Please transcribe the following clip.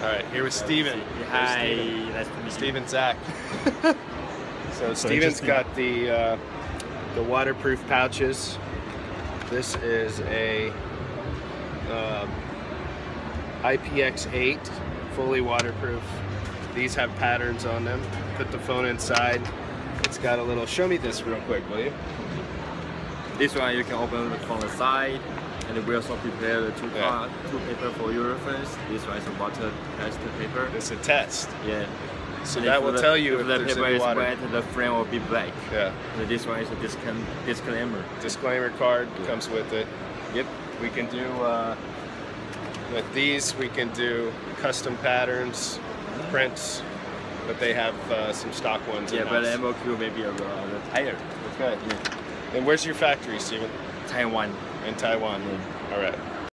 All right, here with Steven. Hi, Steven. nice to meet you. Steven Zach. so Steven's got the uh, the waterproof pouches. This is a um, IPX8, fully waterproof. These have patterns on them. Put the phone inside. It's got a little. Show me this real quick, will you? This one you can open the from the side, and we also prepare the two Yeah. part, two paper for your reference. This one is a water test paper. It's a test. Yeah. So And that will the, tell you if, if the paper is water. wet, the frame will be black. Yeah. And this one is a disclaim disclaimer. Disclaimer card Yeah. comes with it. Yep. We can do uh, with these. We can do custom patterns, prints, but they have uh, some stock ones. Yeah, but MOQ maybe a uh, the tire. Okay. Yeah. And where's your factory, Steven? Taiwan. In Taiwan. All right.